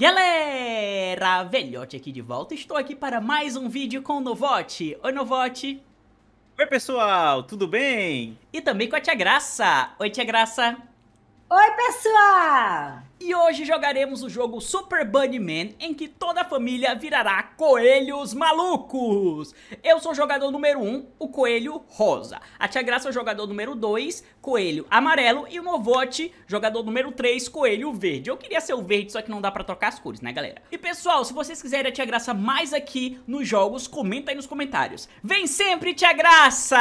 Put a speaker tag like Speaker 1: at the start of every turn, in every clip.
Speaker 1: Galera, velhote aqui de volta, estou aqui para mais um vídeo com o Novote. Oi Novote.
Speaker 2: Oi pessoal, tudo bem?
Speaker 1: E também com a Tia Graça. Oi Tia Graça.
Speaker 3: Oi pessoal!
Speaker 1: E hoje jogaremos o jogo Super Bunnyman, em que toda a família virará coelhos malucos. Eu sou o jogador número 1, um, o coelho rosa. A Tia Graça é o jogador número 2, coelho amarelo. E o Novote, jogador número 3, coelho verde. Eu queria ser o verde, só que não dá pra trocar as cores, né galera? E pessoal, se vocês quiserem a Tia Graça mais aqui nos jogos, comenta aí nos comentários. Vem sempre, Tia Graça!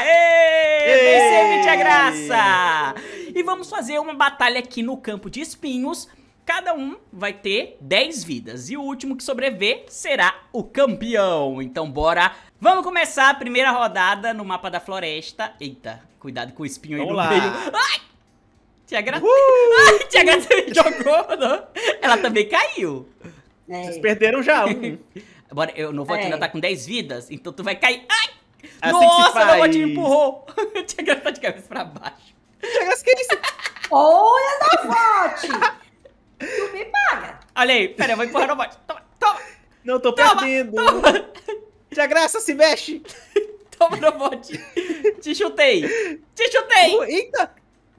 Speaker 1: Êêê! Vem sempre, Tia Graça! E vamos fazer uma batalha aqui no campo de cada um vai ter 10 vidas. E o último que sobreviver será o campeão. Então bora. Vamos começar a primeira rodada no mapa da floresta. Eita, cuidado com o espinho aí
Speaker 2: Vamos
Speaker 1: no meio. Ai! Tia Graça. Ai, Tia Graça jogou, não? Ela também caiu.
Speaker 3: É.
Speaker 2: Vocês perderam já um.
Speaker 1: Bora, eu não vou
Speaker 3: É.
Speaker 1: ainda tá com 10 vidas, então tu vai cair. Ai!
Speaker 2: Assim que se
Speaker 1: Nossa, meu bote me empurrou. Tia Graça tá de cabeça pra baixo.
Speaker 2: Chega, que isso?
Speaker 3: Olha na vote! tu me paga!
Speaker 1: Olha aí, pera, eu vou empurrar no bote. Toma, toma,
Speaker 2: Não, tô
Speaker 1: Toma,
Speaker 2: perdendo. Tia Graça, se mexe.
Speaker 1: toma no bote. Te chutei. Te chutei.
Speaker 2: Uh, Eita.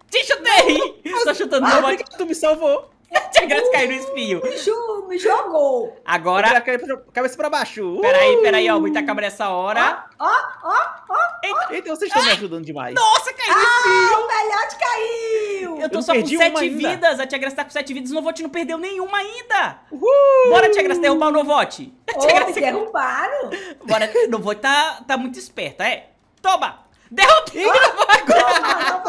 Speaker 1: Te chutei! Tô chutando no bote.
Speaker 2: tu me salvou.
Speaker 1: Tia Graça caiu no espinho.
Speaker 3: Ju- me jogou!
Speaker 1: Agora,
Speaker 2: cabeça pra baixo. Uh.
Speaker 1: peraí, peraí, ó. Muita câmera nessa hora.
Speaker 3: Ó, ó, ó!
Speaker 2: Eita, vocês estão me ajudando demais.
Speaker 1: Nossa, caiu!
Speaker 3: Ah, o velhote caiu!
Speaker 1: Eu tô
Speaker 2: eu
Speaker 1: só com sete vidas. A Tia Graça tá com sete vidas. O Novote não perdeu nenhuma ainda.
Speaker 2: Uhul.
Speaker 1: Bora, Tia Graça, derrubar o Novote. Tia
Speaker 3: Ô, me
Speaker 1: Graça...
Speaker 3: derrubaram!
Speaker 1: Bora, o Novote tá, tá muito esperto, é? Toma! Derrubei o Novote agora.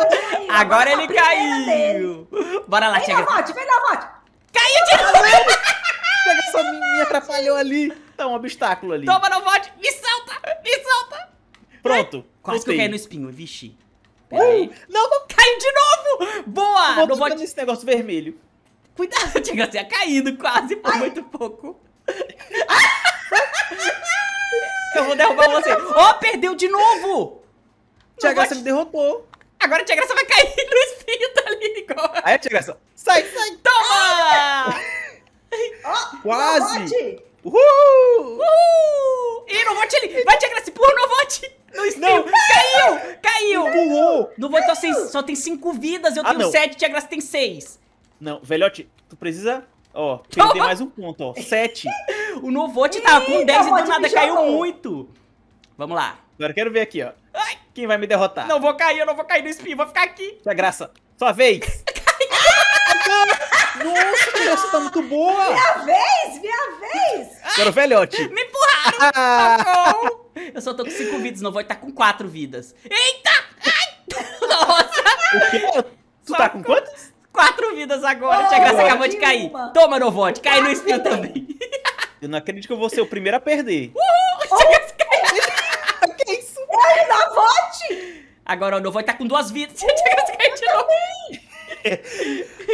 Speaker 1: Agora ele
Speaker 3: primeira dele.
Speaker 1: caiu. Bora lá,
Speaker 3: Vem
Speaker 1: Tia Graça.
Speaker 3: vote, vem na vote!
Speaker 1: Caiu de novo.
Speaker 2: Graça me, me atrapalhou ali. Tá um obstáculo ali.
Speaker 1: Toma, Novote. Me solta, me solta.
Speaker 2: Pronto.
Speaker 1: Quase que eu
Speaker 2: voltei.
Speaker 1: caí no espinho, vixe.
Speaker 2: Uh, não, não.
Speaker 1: Caiu de novo! Boa!
Speaker 2: Vou
Speaker 1: Não
Speaker 2: tocar
Speaker 1: pode...
Speaker 2: nesse negócio vermelho.
Speaker 1: Cuidado, tinha tinha caído quase por muito pouco. eu vou derrubar você. Ó, perdeu de novo!
Speaker 2: Tia
Speaker 1: Não
Speaker 2: Graça
Speaker 1: pode-
Speaker 2: me derrotou.
Speaker 1: Agora a Tia Graça vai cair no espinho, tá ali igual.
Speaker 2: Aí, Tia Graça. Sai, sai.
Speaker 1: Toma!
Speaker 2: Quase. Uhul.
Speaker 1: Uh! Ih, não vote ali! Vai, Tia Graça, empurra o Novote! No espinho!
Speaker 2: Não.
Speaker 1: Caiu! Caiu!
Speaker 2: Empurrou.
Speaker 1: Novote só, tem- só tem 5 vidas, eu
Speaker 2: Ah,
Speaker 1: tenho
Speaker 2: não.
Speaker 1: 7, Tia Graça tem 6.
Speaker 2: Não, velhote, tu precisa, ó, perder mais um ponto, ó. Sete.
Speaker 1: O Novote tava com
Speaker 3: Ih,
Speaker 1: 10 e do nada caiu
Speaker 3: jogou.
Speaker 1: muito. Vamos lá.
Speaker 2: Agora eu quero ver aqui, ó.
Speaker 1: Ai,
Speaker 2: Quem vai me derrotar?
Speaker 1: não vou cair, eu não vou cair no espinho, vou ficar aqui.
Speaker 2: Tia Graça, sua vez. Nossa, Tia Graça tá muito boa.
Speaker 3: Minha vez, minha vez!
Speaker 2: Agora o velhote.
Speaker 1: Me empurraram!
Speaker 2: Ah!
Speaker 1: Eu só tô com 5 vidas, não vou estar com 4 vidas. Eita! Ai! Nossa!
Speaker 2: o quê? Tu tá com quantos?
Speaker 1: 4 vidas agora.
Speaker 3: Oh,
Speaker 1: Tia Graça acabou de cair.
Speaker 3: uma.
Speaker 1: Toma, Novote, cai no espinho também.
Speaker 2: Eu não acredito que eu vou ser o primeiro a perder.
Speaker 1: Tia Graça caiu.
Speaker 2: que isso?
Speaker 3: Olha na vote!
Speaker 1: Agora o Novote tá com 2 vidas. Tia Graça caiu de novo.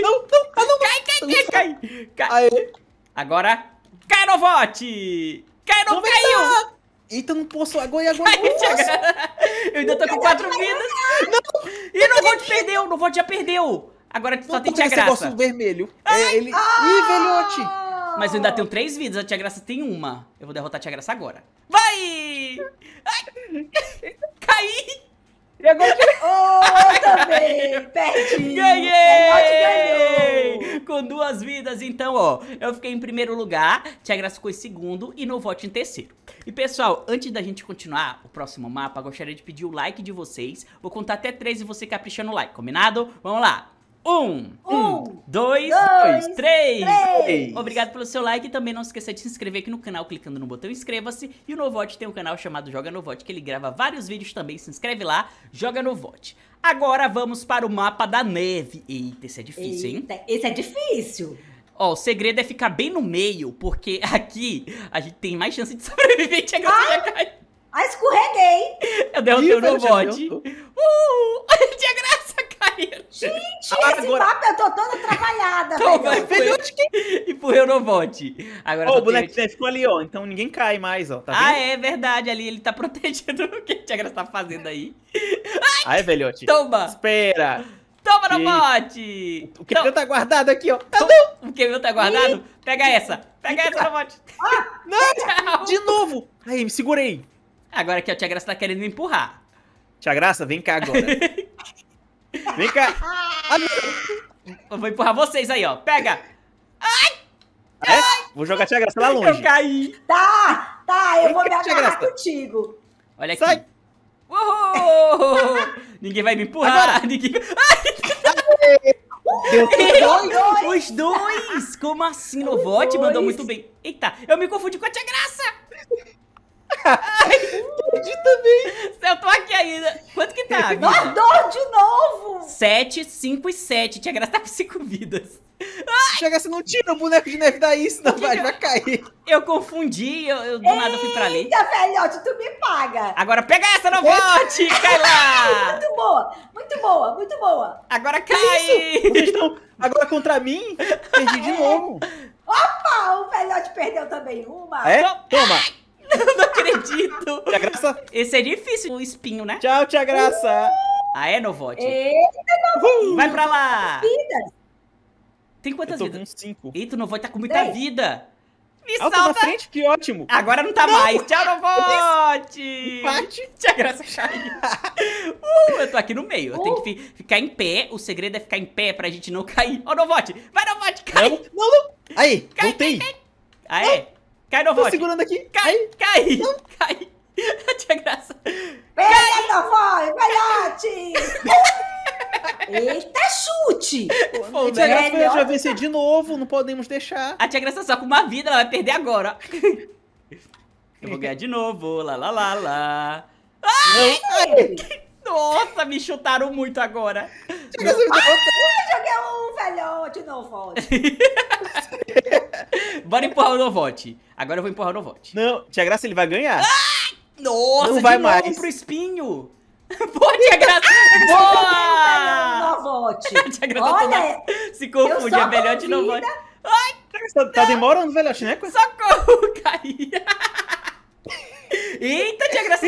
Speaker 2: Não, não, ah, não.
Speaker 1: Cai, cai, cai, cai.
Speaker 2: Aê.
Speaker 1: Agora, cai, Novote! Cai, não,
Speaker 2: Não
Speaker 1: caiu!
Speaker 2: Eita, não posso agora, agora não posso.
Speaker 1: Eu ainda tô com 4 vidas. Ih, Novote perdeu, Novote já perdeu. Agora só
Speaker 2: Não,
Speaker 1: tem
Speaker 2: porque
Speaker 1: Tia
Speaker 2: esse
Speaker 1: Graça.
Speaker 2: negócio vermelho. É, ele... Ih, velhote.
Speaker 3: Ah.
Speaker 1: Mas eu ainda tenho três vidas, a Tia Graça tem uma. Eu vou derrotar a Tia Graça agora. Vai! Ai! Caí!
Speaker 2: E agora?
Speaker 3: Oh, eu também! Perdi!
Speaker 1: Ganhei!
Speaker 3: Ganhou!
Speaker 1: Com duas vidas, então, ó. Eu fiquei em primeiro lugar, Tia Graça ficou em segundo e no vote em terceiro. E pessoal, antes da gente continuar o próximo mapa, gostaria de pedir o like de vocês. Vou contar até três e você capricha no like, combinado? Vamos lá! Um,
Speaker 3: Um,
Speaker 1: dois,
Speaker 3: dois,
Speaker 1: três.
Speaker 3: três.
Speaker 1: Obrigado pelo seu like e também não esqueça de se inscrever aqui no canal clicando no botão inscreva-se. E o Novote tem um canal chamado Joga Novote que ele grava vários vídeos também. Se inscreve lá, Joga Novote. Agora vamos para o mapa da neve. Eita, esse é difícil, hein?
Speaker 3: Eita, esse é difícil!
Speaker 1: Ó, o segredo é ficar bem no meio, porque aqui a gente tem mais chance de sobreviver. Tia Graça já cai.
Speaker 3: Ah, escorreguei!
Speaker 1: Eu derrotei o Novote. Uh! Graça
Speaker 3: Gente,
Speaker 2: Ah,
Speaker 3: esse
Speaker 2: agora-
Speaker 3: mapa eu tô toda atrapalhada,
Speaker 1: Toma,
Speaker 3: velho.
Speaker 2: Velhote, quem?
Speaker 1: Empurrei o Novote. Agora
Speaker 2: Ó,
Speaker 1: só
Speaker 2: o boneco neve ficou ali, ó. Então ninguém cai mais, ó. Tá
Speaker 1: Ah,
Speaker 2: vendo?
Speaker 1: é verdade. Ali ele tá protegendo o que a Tia Graça tá fazendo aí.
Speaker 2: Aí, velhote.
Speaker 1: Toma!
Speaker 2: Espera.
Speaker 1: Toma,
Speaker 2: Que-
Speaker 1: Novote!
Speaker 2: O que tá guardado aqui, ó.
Speaker 1: O que meu tá guardado? Pega essa! Pega essa, Novote!
Speaker 2: Não,
Speaker 1: Tchau!
Speaker 2: de novo. Aí, me segurei.
Speaker 1: Agora que a Tia Graça tá querendo me empurrar.
Speaker 2: Tia Graça, vem cá agora. Vem cá. Ah.
Speaker 1: Eu vou empurrar vocês aí, ó. Pega!
Speaker 2: É? Vou jogar a Tia Graça lá
Speaker 1: Eu
Speaker 2: longe.
Speaker 1: caí!
Speaker 3: Tá, tá, eu
Speaker 2: Vem
Speaker 3: vou me agarrar contigo.
Speaker 1: Olha aqui.
Speaker 2: Sai.
Speaker 1: Uhul! Ninguém vai me empurrar! Ninguém...
Speaker 2: Deu tudo.
Speaker 3: Dois,
Speaker 1: Os dois! Como assim? Novote mandou muito bem. Eita, eu me confundi com a Tia Graça!
Speaker 2: Perdi também.
Speaker 1: Eu tô aqui ainda. Quanto que tá?
Speaker 3: dois de novo.
Speaker 1: 7, 5 e 7. Tia Graça tá com 5 vidas.
Speaker 2: Tia Graça, não tira o boneco de neve daí, senão vai, vai cair.
Speaker 1: Eu confundi, eu, eu do nada fui pra ali.
Speaker 3: Eita, velhote, tu me paga.
Speaker 1: Agora pega essa, Novote! Cai lá!
Speaker 3: Muito boa, muito boa, muito boa.
Speaker 1: Agora cai!
Speaker 2: Estão agora contra mim? Perdi de novo.
Speaker 3: Ah, o velhote perdeu também uma.
Speaker 2: É?
Speaker 1: Não.
Speaker 2: Toma.
Speaker 1: Não acredito!
Speaker 2: Tia Graça.
Speaker 1: Esse é difícil, o espinho, né?
Speaker 2: Tchau, Tia Graça.
Speaker 1: Ah, é, Novote?
Speaker 3: Eita,
Speaker 2: Uhul.
Speaker 1: Vai pra lá!
Speaker 3: vida.
Speaker 1: Tem
Speaker 2: Eu
Speaker 1: quantas
Speaker 2: tô com
Speaker 1: vidas?
Speaker 2: cinco.
Speaker 1: Eita, o Novote tá com muita
Speaker 3: Dez.
Speaker 1: vida! Me
Speaker 2: Ah, eu tô na
Speaker 1: salva!
Speaker 2: frente? Que ótimo.
Speaker 1: Agora não tá mais! Tchau, Novote!
Speaker 2: Empate.
Speaker 1: Tia Graça caiu. Uh, eu tô aqui no meio. Eu tenho que fi- ficar em pé. O segredo é ficar em pé pra gente não cair. Ó, Novote! Vai, Novote! Cai!
Speaker 2: Não, não, não. Aí, voltei.
Speaker 1: Aê! Cai,
Speaker 2: Tô
Speaker 1: Novote!
Speaker 2: segurando aqui.
Speaker 1: Cai!
Speaker 2: Aí.
Speaker 1: Cai! Cai! Tia Graça!
Speaker 3: Pega, Novote, velhote. Eita, chute.
Speaker 1: Foi,
Speaker 2: Tia
Speaker 1: né?
Speaker 2: Graça
Speaker 3: Melhor
Speaker 2: já vencer de novo, não podemos deixar.
Speaker 1: A Tia Graça só com uma vida, ela vai perder agora. Eu vou ganhar de novo. Lá, lá, lá, lá. Nossa, me chutaram muito agora.
Speaker 2: Tia Graça me derrotou.
Speaker 3: Eu joguei um velhote, Novote.
Speaker 1: Bora empurrar o Novote. Agora eu vou empurrar o Novote.
Speaker 2: Não, Tia Graça ele vai ganhar.
Speaker 1: Nossa,
Speaker 2: Não
Speaker 1: de
Speaker 2: vai
Speaker 1: novo
Speaker 2: mais.
Speaker 1: pro espinho. Boa, Tia Graça. Boa!
Speaker 3: Novote.
Speaker 1: A Tia Graça
Speaker 3: Olha,
Speaker 1: toda se confunde. É melhor de Novote.
Speaker 2: Graça tá, tá demorando, velhote, né?
Speaker 1: Socorro, caí. Eita, Tia Graça.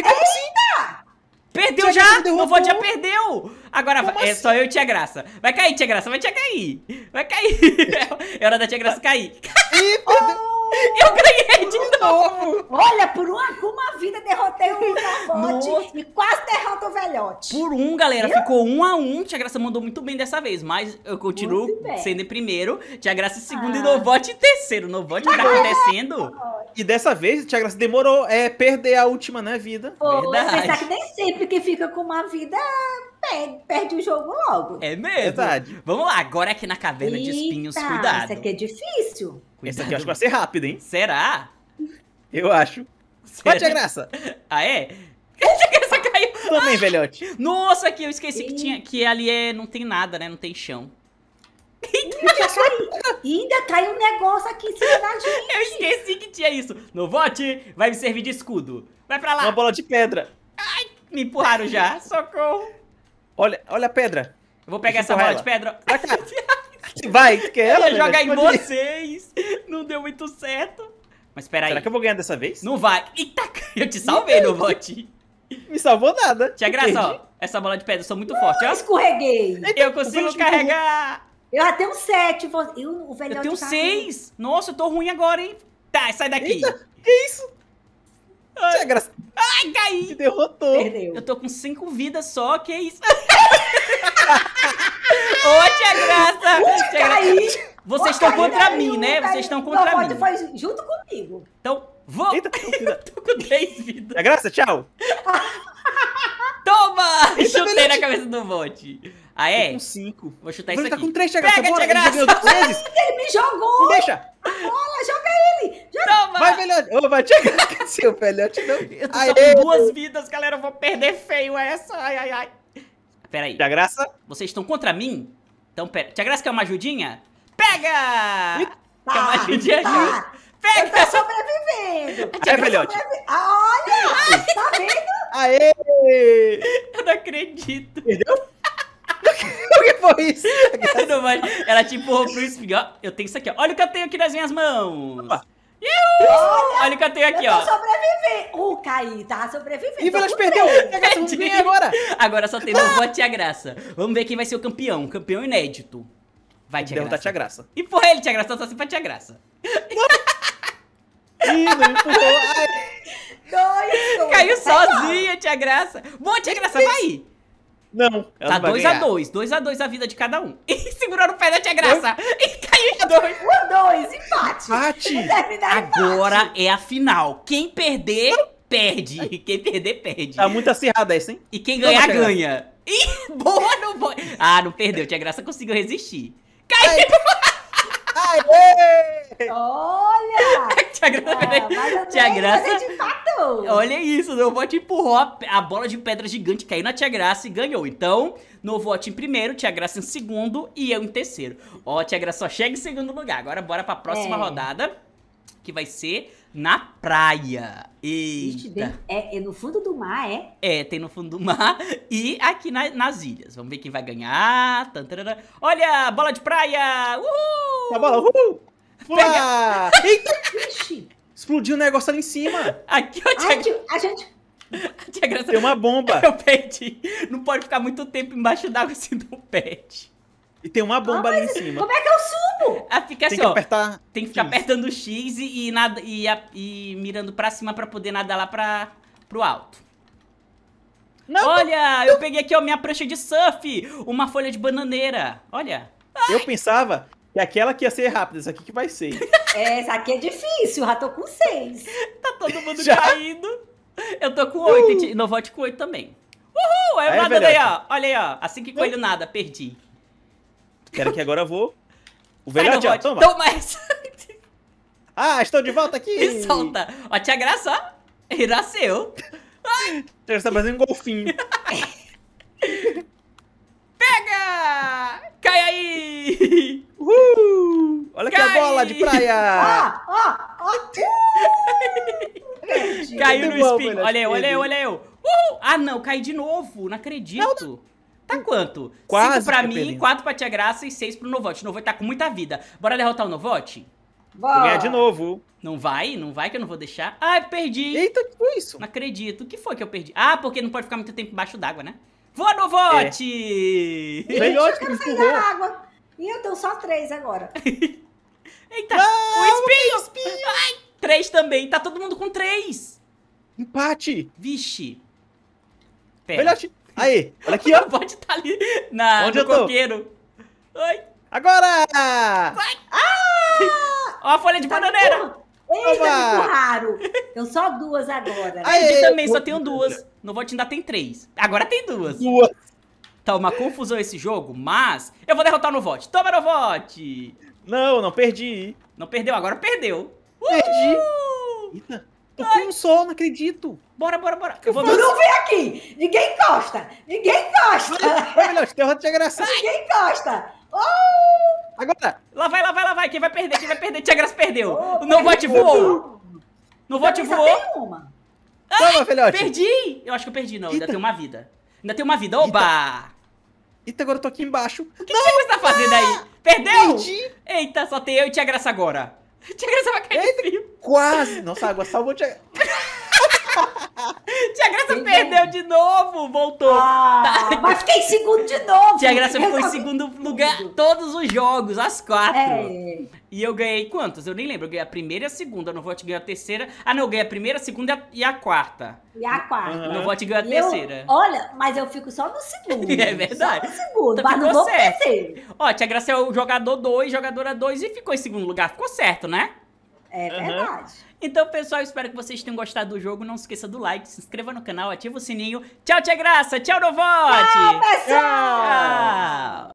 Speaker 1: Perdeu
Speaker 2: Tia
Speaker 1: já! Novote já perdeu! Agora
Speaker 2: Como
Speaker 1: é
Speaker 2: assim?
Speaker 1: só eu e Tia Graça. Vai cair, Tia Graça, vai Tia cair. Vai cair. É hora da Tia Graça cair.
Speaker 2: Ih, perdeu
Speaker 1: Eu ganhei
Speaker 2: de novo.
Speaker 3: olha, por uma, com uma vida derrotei o Novote
Speaker 1: Nossa.
Speaker 3: e quase derrota o velhote.
Speaker 1: Por um, galera, ficou um a um. Tia Graça mandou muito bem dessa vez, mas eu continuo sendo em primeiro. Tia Graça em segundo e
Speaker 3: Ah.
Speaker 1: Novote em terceiro. Novote, o que tá acontecendo?
Speaker 2: E dessa vez, Tia Graça demorou é, perder a última, né, vida.
Speaker 3: Pô,
Speaker 1: Verdade.
Speaker 3: pensar que nem sempre que fica com uma vida perde, perde o jogo logo.
Speaker 1: É mesmo?
Speaker 2: Verdade.
Speaker 1: Vamos lá, agora aqui na caverna de espinhos,
Speaker 3: Eita,
Speaker 1: cuidado.
Speaker 3: Isso aqui é difícil.
Speaker 2: Essa aqui eu acho que vai ser rápida, hein?
Speaker 1: Será?
Speaker 2: Eu acho. Ó, Tia Graça.
Speaker 1: Ah, é? Graça caiu.
Speaker 2: Também, velhote.
Speaker 1: Nossa, aqui eu esqueci que tinha que ali é não tem nada, né? Não tem chão.
Speaker 3: Ainda cai um negócio aqui em cima da gente.
Speaker 1: Eu esqueci que tinha isso. No vote, vai me servir de escudo. Vai pra lá.
Speaker 2: Uma bola de pedra.
Speaker 1: Me empurraram já. Socorro.
Speaker 2: Olha, olha a pedra.
Speaker 1: Eu vou pegar
Speaker 2: Deixa
Speaker 1: essa bola
Speaker 2: empurrar
Speaker 1: de pedra.
Speaker 2: Vai, tu quer
Speaker 1: Eu
Speaker 2: ela?
Speaker 1: ia jogar em vocês. Não deu muito certo. Mas peraí.
Speaker 2: Será que eu vou ganhar dessa vez?
Speaker 1: Não vai. Eita, eu te salvei no vote.
Speaker 2: Me salvou nada.
Speaker 1: Tia
Speaker 2: Eu
Speaker 1: Graça, ó. Essa bola de pedra, eu sou muito forte, ó.
Speaker 3: Escorreguei.
Speaker 1: Eu consigo carregar.
Speaker 3: Eu já tenho sete. Eu, o velhote
Speaker 1: Eu tenho
Speaker 3: tá
Speaker 1: seis. Nossa, eu tô ruim agora, hein? Tá, sai daqui.
Speaker 2: Eita, que isso? Tia Graça
Speaker 1: Ai,
Speaker 2: me
Speaker 1: caí.
Speaker 2: derrotou.
Speaker 3: Perdeu.
Speaker 1: Eu tô com cinco vidas só, que isso? Ô, tia Graça! Tia Graça,
Speaker 3: Caí.
Speaker 1: Vocês
Speaker 3: Vou
Speaker 1: estão contra mim, né? Vocês estão contra
Speaker 3: Não,
Speaker 1: mim.
Speaker 3: Foi junto comigo.
Speaker 1: Então, vou.
Speaker 2: Eita.
Speaker 1: Tô com três vidas.
Speaker 2: Tia Graça, tchau.
Speaker 1: Toma!
Speaker 2: Eita,
Speaker 1: Chutei
Speaker 2: velhote.
Speaker 1: na cabeça do bote. Ah,
Speaker 2: Tô
Speaker 1: é?
Speaker 2: com cinco.
Speaker 1: Vou chutar
Speaker 2: Ele
Speaker 1: isso
Speaker 2: tá
Speaker 1: aqui.
Speaker 2: com três, Tia Graça.
Speaker 1: Pega. Tia
Speaker 2: vezes.
Speaker 3: Ele me jogou.
Speaker 2: Me deixa.
Speaker 3: Bola, joga ele.
Speaker 1: Toma!
Speaker 2: Vai, velhote. Ô, vai, Tia Graça. Seu velhote não.
Speaker 1: Eu tô só com duas vidas, galera. Eu vou perder feio essa. Ai, ai, ai. Pera aí.
Speaker 2: Tia Graça.
Speaker 1: Vocês estão contra mim? Então, pera. Tia Graça quer uma ajudinha? Pega! Uma
Speaker 3: Tá,
Speaker 1: ajudinha?
Speaker 3: tá. Eu
Speaker 1: Pega!
Speaker 3: tô sobrevivendo.
Speaker 2: É, velhote.
Speaker 3: Sobrevi- Ah, Olha, tá vendo?
Speaker 2: Aê.
Speaker 1: Eu não acredito.
Speaker 2: Perdeu? o que foi isso?
Speaker 1: Não vai- Ela te empurrou pro espinho. Ó, eu tenho isso aqui, ó. Olha o que eu tenho aqui nas minhas mãos.
Speaker 2: Opa.
Speaker 1: Olha o que eu tenho aqui,
Speaker 3: eu tô
Speaker 1: ó.
Speaker 3: sobrevivendo. O Caí tá sobrevivendo.
Speaker 2: Ih,
Speaker 3: tô
Speaker 2: Velote
Speaker 3: com
Speaker 2: perdeu. agora.
Speaker 1: Agora só tem no voto Tia Graça. Vamos ver quem vai ser o campeão. Campeão inédito. Vai, Tia
Speaker 2: Derrotar
Speaker 1: Graça.
Speaker 2: Tia Graça.
Speaker 1: E por ele, Tia Graça, eu tô assim pra Tia Graça.
Speaker 2: Ih, não empurrou. Ai,
Speaker 3: Dois, dois.
Speaker 1: Caiu sozinha, Tia Graça. Boa, Tia Graça, vai.
Speaker 2: Não, ela
Speaker 1: Tá
Speaker 2: não vai
Speaker 1: 2x2,
Speaker 2: ganhar.
Speaker 1: 2x2 a vida de cada um. E segurou no pé da Tia Graça. E caiu os dois.
Speaker 3: Um, dois, empate.
Speaker 2: Empate.
Speaker 1: Agora é a final. Quem perder, perde. Quem perder, perde.
Speaker 2: Tá muito acirrada essa, hein?
Speaker 1: E quem ganhar, ganha. Ih, boa, não foi. Ah, não perdeu. Tia Graça conseguiu resistir. Caiu.
Speaker 2: Aê!
Speaker 3: Olha.
Speaker 1: Tia Graça,
Speaker 3: Ah, eu
Speaker 1: Tia Graça-
Speaker 3: gente empatou.
Speaker 1: Olha isso, o Vote empurrou a, a bola de pedra gigante, caiu na Tia Graça e ganhou. Então, no Vote em primeiro, Tia Graça em segundo e eu em terceiro. Ó, Tia Graça só chega em segundo lugar. Agora bora pra próxima
Speaker 3: É.
Speaker 1: rodada, que vai ser na praia. Eita.
Speaker 3: é, é no fundo do mar, é?
Speaker 1: É, tem no fundo do mar e aqui na- nas ilhas. Vamos ver quem vai ganhar. Tan, tarará. Olha, bola de praia! Uhul!
Speaker 2: Tá bola, uhul! Pula! Eita,
Speaker 3: Ixi.
Speaker 2: explodiu o negócio ali em cima.
Speaker 1: Aqui, ó,
Speaker 3: A
Speaker 1: Tia,
Speaker 3: gente, a gente
Speaker 1: a tia Graça.
Speaker 2: Tem uma bomba.
Speaker 1: Eu perdi. Não pode ficar muito tempo embaixo d'água assim, não perde.
Speaker 2: E tem uma bomba ali em cima.
Speaker 3: Como é que eu subo?
Speaker 1: Ah, fica
Speaker 2: Tem
Speaker 1: assim,
Speaker 2: que
Speaker 1: ó.
Speaker 2: apertar.
Speaker 1: Tem que ficar
Speaker 2: X.
Speaker 1: apertando o X e, e, nada, e, a- e mirando pra cima pra poder nadar lá pra, pro alto.
Speaker 2: Não,
Speaker 1: Olha, eu peguei aqui, ó, minha prancha de surf. Uma folha de bananeira. Olha.
Speaker 2: eu pensava que aquela que ia ser rápida, essa aqui que vai ser.
Speaker 3: É, essa aqui é difícil, já tô com seis.
Speaker 1: Tá todo mundo
Speaker 2: Já?
Speaker 1: caindo. Eu tô com oito. e No vote com oito também. Uhul! Aí eu
Speaker 2: Aí,
Speaker 1: nadando aí, ó. Olha aí, ó. Assim que coelho nada, perdi.
Speaker 2: Quero que agora eu vou. O
Speaker 1: Sai
Speaker 2: ó,
Speaker 1: vote.
Speaker 2: toma.
Speaker 1: Toma essa.
Speaker 2: Ah, estou de volta aqui.
Speaker 1: E solta. Ó, tia Graça, ó. E nasceu.
Speaker 2: Você está fazendo um golfinho.
Speaker 1: Pega! Cai aí!
Speaker 2: Uhul! Olha
Speaker 1: Cai!
Speaker 2: a bola de praia.
Speaker 3: Ó. Uh! Perdi.
Speaker 1: Caiu no
Speaker 2: bom, velhote,
Speaker 1: Olha eu, olha eu, olha eu. Uhul! Ah, não, caí de novo. Não acredito. Tá quanto?
Speaker 2: Quase
Speaker 1: Cinco pra
Speaker 2: que
Speaker 1: mim,
Speaker 2: perdendo.
Speaker 1: quatro pra Tia Graça e seis pro Novote. O Novote tá com muita vida. Bora derrotar o Novote?
Speaker 2: Vou ganhar
Speaker 3: Bora.
Speaker 2: de novo.
Speaker 1: Não vai? Não vai que eu não vou deixar? Ah, eu perdi.
Speaker 2: Eita, que foi isso?
Speaker 1: Não acredito. O que foi que eu perdi? Ah, porque não pode ficar muito tempo embaixo d'água, né? Voa, Novote!
Speaker 2: Velhote que me
Speaker 3: Sair
Speaker 2: empurrou.
Speaker 3: da água. E eu tenho só três agora.
Speaker 1: Eita! o spin! Ai, três também. Tá todo mundo com três.
Speaker 2: Empate.
Speaker 1: Vixe. Pera.
Speaker 2: Velhote. Aí, olha aqui, ó.
Speaker 1: Pode estar ali na,
Speaker 2: Onde
Speaker 1: no
Speaker 2: eu tô?
Speaker 1: coqueiro. Ai.
Speaker 2: Agora!
Speaker 1: Ó a folha de
Speaker 3: Tá
Speaker 1: bananeira.
Speaker 3: Eita, me empurraram. Eu só duas agora.
Speaker 2: Ai.
Speaker 1: Eu
Speaker 2: Aê,
Speaker 1: também só tenho duas. No vote ainda tem três. Agora tem duas.
Speaker 2: Duas.
Speaker 1: Tá uma confusão esse jogo, mas eu vou derrotar no vote. Toma no vote.
Speaker 2: Não, não perdi.
Speaker 1: Não perdeu, agora perdeu.
Speaker 2: Perdi.
Speaker 1: Uh!
Speaker 2: Eita, tô com um só, não acredito.
Speaker 1: Bora, bora, bora. Eu vou
Speaker 3: Tu não vem aqui. Ninguém encosta. Ninguém encosta.
Speaker 2: Vai, velhote, derrota de graça.
Speaker 3: Ninguém encosta. Oh!
Speaker 2: Agora.
Speaker 1: Lá vai, lá vai, lá vai. Quem vai perder? Quem vai perder? Tia Graça perdeu.
Speaker 3: Oh,
Speaker 1: No vote voou. No vote voou.
Speaker 3: uma.
Speaker 2: Toma, velhote.
Speaker 1: Perdi. Eu acho que eu perdi, não. Ainda
Speaker 2: Eita.
Speaker 1: tem uma vida. Ainda tem uma vida. Oba!
Speaker 2: Eita, agora eu tô aqui embaixo.
Speaker 1: O que você está fazendo aí? Perdeu?
Speaker 2: Perdi.
Speaker 1: Eita, só tem eu e Tia Graça agora. Tia Graça vai cair no frio.
Speaker 2: Quase. Nossa, a água salvou. Tia...
Speaker 1: Tia Graça
Speaker 3: Perdeu.
Speaker 1: perdeu de novo. Voltou.
Speaker 3: Ah, mas fiquei em segundo de novo.
Speaker 1: Tia Graça ficou em segundo lugar
Speaker 3: tudo.
Speaker 1: todos os jogos, as quatro.
Speaker 3: É.
Speaker 1: E eu ganhei quantos? Eu nem lembro. Eu ganhei a primeira e a segunda. Eu não vou te ganhar a terceira. Ah, não. Eu ganhei a primeira, a segunda e a quarta.
Speaker 3: E a quarta.
Speaker 2: Aham.
Speaker 1: Eu não vou te ganhar a
Speaker 3: E eu-
Speaker 1: terceira.
Speaker 3: olha, mas eu fico só no segundo.
Speaker 1: É verdade.
Speaker 3: Só no segundo,
Speaker 1: Então
Speaker 3: mas não vou
Speaker 1: certo.
Speaker 3: terceiro.
Speaker 1: Ó, Tia Graça é o jogador 2, jogadora 2 e ficou em segundo lugar. Ficou certo, né?
Speaker 3: É verdade.
Speaker 1: Então, pessoal, espero que vocês tenham gostado do jogo. Não se esqueça do like, se inscreva no canal, ativa o sininho. Tchau, Tia Graça. Tchau, Novote.
Speaker 3: Tchau, pessoal.
Speaker 1: Tchau.